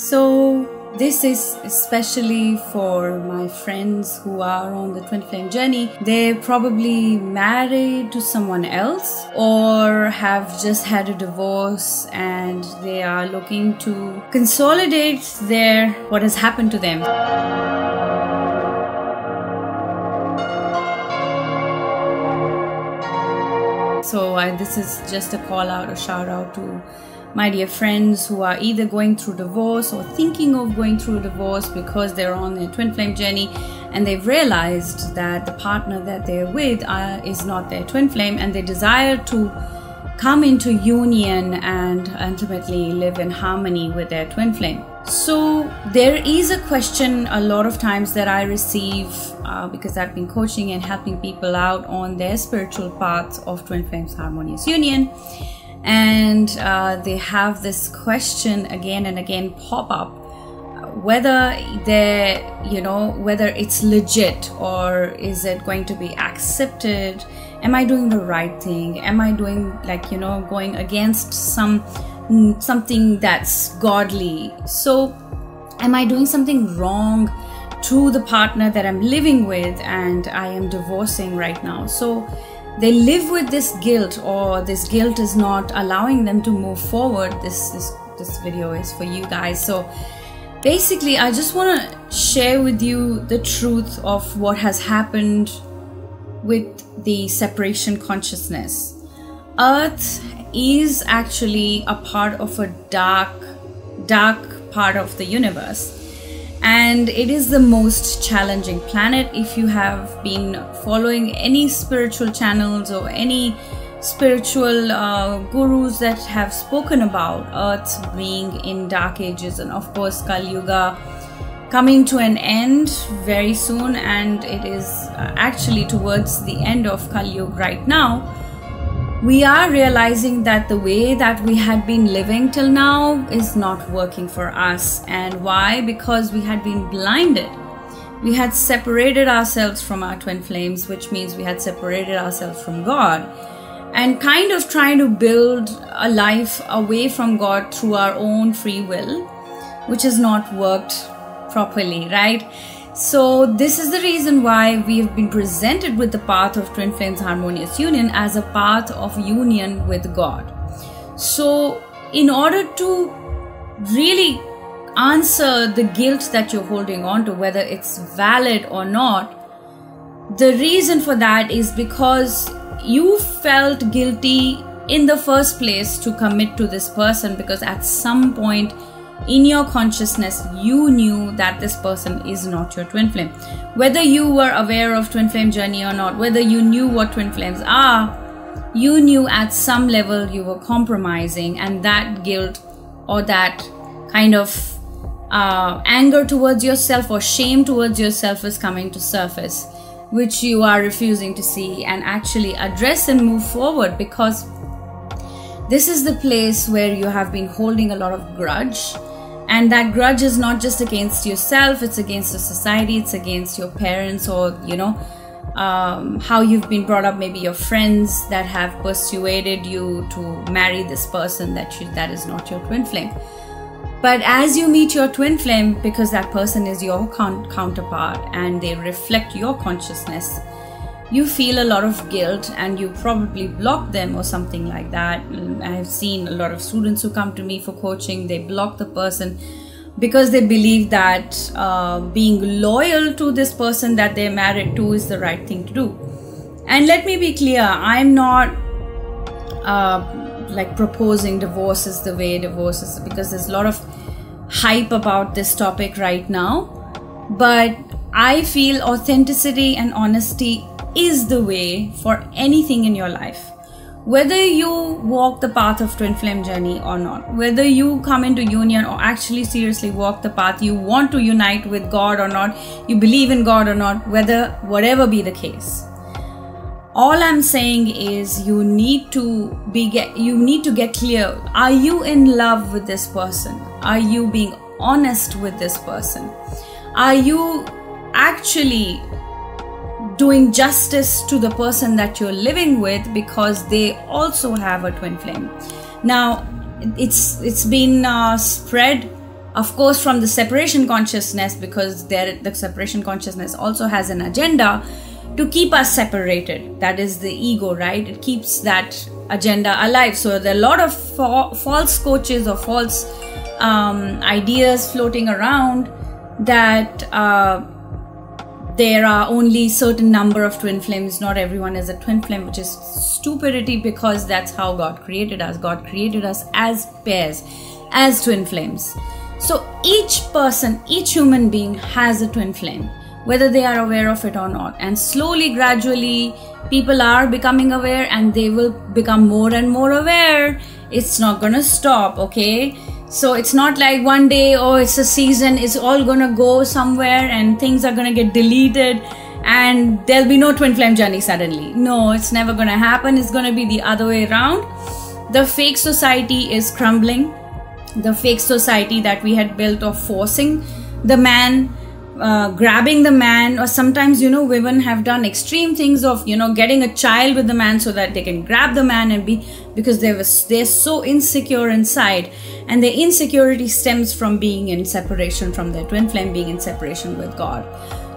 So, this is especially for my friends who are on the twin flame journey. They're probably married to someone else or have just had a divorce and they are looking to consolidate their what has happened to them. So, I, this is just a call out, a shout out to my dear friends who are either going through divorce or thinking of going through divorce because they're on their twin flame journey and they've realized that the partner that they're with uh, is not their twin flame and they desire to come into union and ultimately live in harmony with their twin flame. So, there is a question a lot of times that I receive uh, because I've been coaching and helping people out on their spiritual path of twin flames harmonious union and uh, they have this question again and again pop up whether they you know whether it's legit or is it going to be accepted? Am i doing the right thing? Am i doing like you know going against some something that's godly? So am i doing something wrong to the partner that i'm living with and i am divorcing right now? So they live with this guilt or this guilt is not allowing them to move forward this this this video is for you guys. So basically i just want to share with you the truth of what has happened with the separation consciousness. Earth is actually a part of a dark dark part of the universe and it is the most challenging planet if you have been following any spiritual channels or any spiritual uh, gurus that have spoken about earth being in dark ages. And of course kali yuga coming to an end very soon. And it is uh, actually towards the end of kali yuga right now we are realizing that the way that we had been living till now is not working for us. And why? Because we had been blinded. We had separated ourselves from our twin flames, which means we had separated ourselves from God and kind of trying to build a life away from God through our own free will, which has not worked properly, right? So, this is the reason why we have been presented with the path of Twin Flames Harmonious Union as a path of union with God. So, in order to really answer the guilt that you're holding on to, whether it's valid or not, the reason for that is because you felt guilty in the first place to commit to this person because at some point in your consciousness you knew that this person is not your twin flame. Whether you were aware of twin flame journey or not whether you knew what twin flames are you knew at some level you were compromising and that guilt or that kind of uh, anger towards yourself or shame towards yourself is coming to surface which you are refusing to see and actually address and move forward because this is the place where you have been holding a lot of grudge and that grudge is not just against yourself it's against the society it's against your parents or you know um, how you've been brought up. Maybe your friends that have persuaded you to marry this person that you, that is not your twin flame. But as you meet your twin flame because that person is your counterpart and they reflect your consciousness you feel a lot of guilt and you probably block them or something like that. I have seen a lot of students who come to me for coaching, they block the person because they believe that uh, being loyal to this person that they're married to is the right thing to do. And let me be clear, I'm not uh, like proposing divorce is the way divorce is because there's a lot of hype about this topic right now. But I feel authenticity and honesty is the way for anything in your life. Whether you walk the path of twin flame journey or not, whether you come into union or actually seriously walk the path, you want to unite with God or not, you believe in God or not, whether whatever be the case. All I'm saying is you need to be get, you need to get clear. Are you in love with this person? Are you being honest with this person? Are you actually doing justice to the person that you're living with because they also have a twin flame. Now, it's it's been uh, spread of course from the separation consciousness because there the separation consciousness also has an agenda to keep us separated. That is the ego right? It keeps that agenda alive. So there are a lot of fa- false coaches or false um, ideas floating around that uh, there are only certain number of twin flames. Not everyone is a twin flame which is stupidity because that's how god created us. God created us as pairs as twin flames. So each person each human being has a twin flame whether they are aware of it or not. And slowly gradually people are becoming aware and they will become more and more aware. It's not going to stop okay so it's not like one day, oh, it's a season, it's all gonna go somewhere and things are gonna get deleted and there'll be no twin flame journey suddenly. No, it's never gonna happen. It's gonna be the other way around. The fake society is crumbling. The fake society that we had built of forcing the man uh, grabbing the man or sometimes you know women have done extreme things of you know getting a child with the man so that they can grab the man and be because they was they're so insecure inside. And their insecurity stems from being in separation from their twin flame being in separation with god.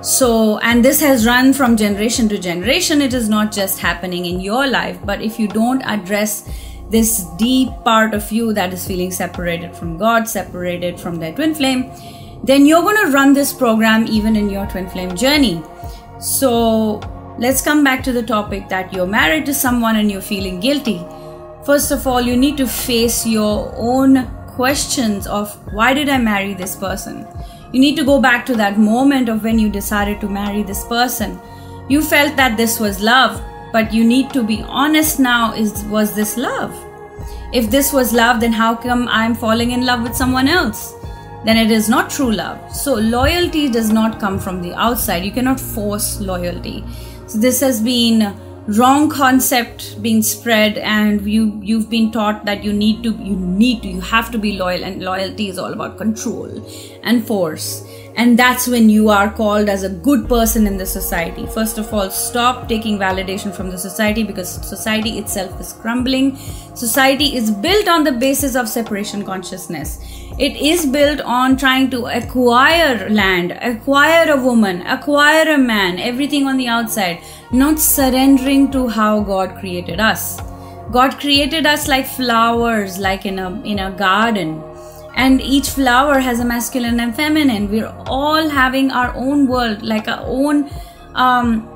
So and this has run from generation to generation. It is not just happening in your life but if you don't address this deep part of you that is feeling separated from god separated from their twin flame then you're going to run this program even in your twin flame journey. So let's come back to the topic that you're married to someone and you're feeling guilty. First of all, you need to face your own questions of why did I marry this person? You need to go back to that moment of when you decided to marry this person. You felt that this was love, but you need to be honest now is was this love? If this was love, then how come I'm falling in love with someone else? Then it is not true love. So, loyalty does not come from the outside. You cannot force loyalty. So, this has been wrong concept being spread and you you've been taught that you need to you need to you have to be loyal and loyalty is all about control and force and that's when you are called as a good person in the society. First of all stop taking validation from the society because society itself is crumbling. Society is built on the basis of separation consciousness. It is built on trying to acquire land acquire a woman acquire a man everything on the outside not surrendering to how god created us. God created us like flowers like in a in a garden and each flower has a masculine and feminine. We're all having our own world like our own um,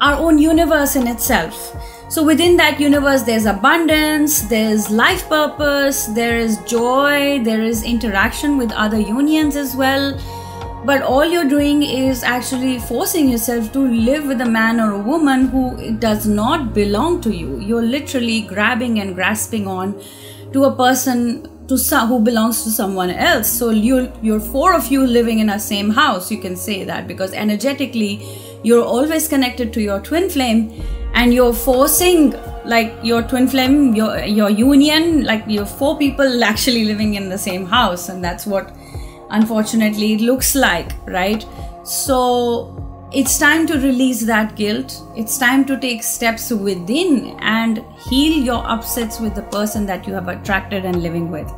our own universe in itself. So within that universe there's abundance there's life purpose there is joy there is interaction with other unions as well. But all you're doing is actually forcing yourself to live with a man or a woman who does not belong to you. You're literally grabbing and grasping on to a person to some who belongs to someone else. So you you're four of you living in a same house you can say that because energetically you're always connected to your twin flame and you're forcing like your twin flame your your union like you're four people actually living in the same house. And that's what unfortunately it looks like right? So it's time to release that guilt. It's time to take steps within and heal your upsets with the person that you have attracted and living with.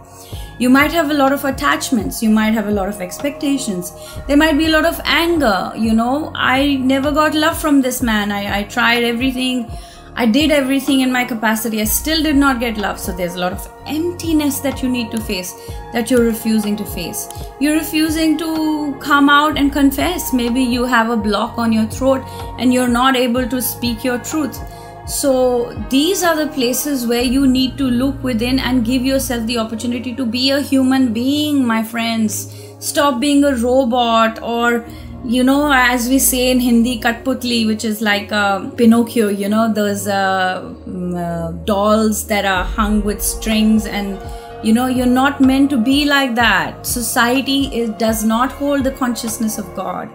You might have a lot of attachments, you might have a lot of expectations, there might be a lot of anger. You know, I never got love from this man, I, I tried everything I did everything in my capacity. I still did not get love. So there's a lot of emptiness that you need to face that you're refusing to face. You're refusing to come out and confess. Maybe you have a block on your throat and you're not able to speak your truth. So these are the places where you need to look within and give yourself the opportunity to be a human being, my friends. Stop being a robot or you know as we say in hindi katputli which is like a pinocchio you know those uh, mm, uh, dolls that are hung with strings and you know you're not meant to be like that. Society is, does not hold the consciousness of god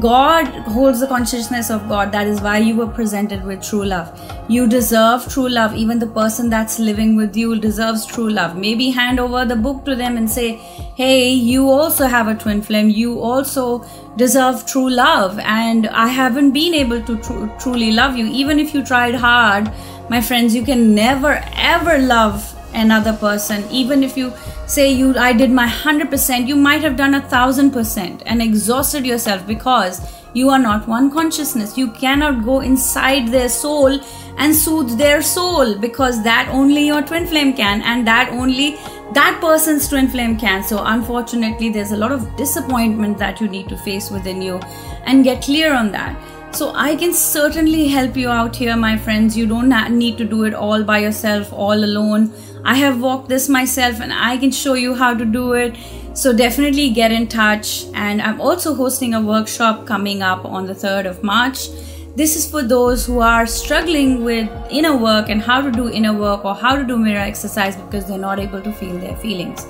God holds the consciousness of God. That is why you were presented with true love. You deserve true love. Even the person that's living with you deserves true love. Maybe hand over the book to them and say, Hey, you also have a twin flame. You also deserve true love. And I haven't been able to tr- truly love you. Even if you tried hard, my friends, you can never ever love another person. Even if you say you i did my 100% you might have done a thousand percent and exhausted yourself because you are not one consciousness. You cannot go inside their soul and soothe their soul because that only your twin flame can and that only that person's twin flame can. So unfortunately there's a lot of disappointment that you need to face within you and get clear on that so I can certainly help you out here, my friends. You don't need to do it all by yourself, all alone. I have walked this myself and I can show you how to do it. So definitely get in touch. And I'm also hosting a workshop coming up on the 3rd of March. This is for those who are struggling with inner work and how to do inner work or how to do mirror exercise because they're not able to feel their feelings.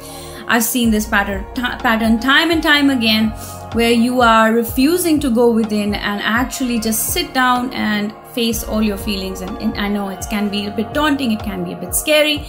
I've seen this pattern, pattern time and time again where you are refusing to go within and actually just sit down and face all your feelings. And, and I know it can be a bit daunting, it can be a bit scary.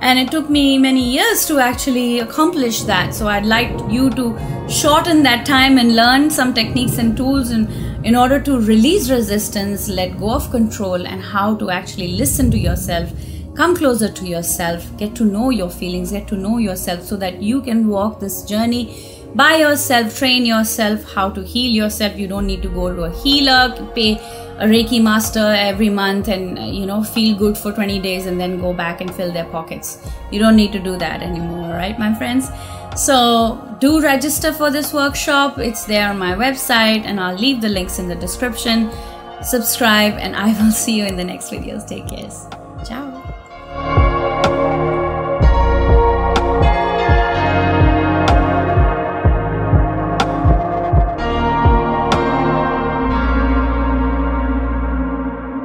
And it took me many years to actually accomplish that. So I'd like you to shorten that time and learn some techniques and tools in, in order to release resistance, let go of control, and how to actually listen to yourself come closer to yourself get to know your feelings get to know yourself so that you can walk this journey by yourself train yourself how to heal yourself. You don't need to go to a healer. Pay a reiki master every month and you know feel good for 20 days and then go back and fill their pockets. You don't need to do that anymore right my friends? So do register for this workshop. It's there on my website and i'll leave the links in the description. Subscribe and i will see you in the next videos. Take care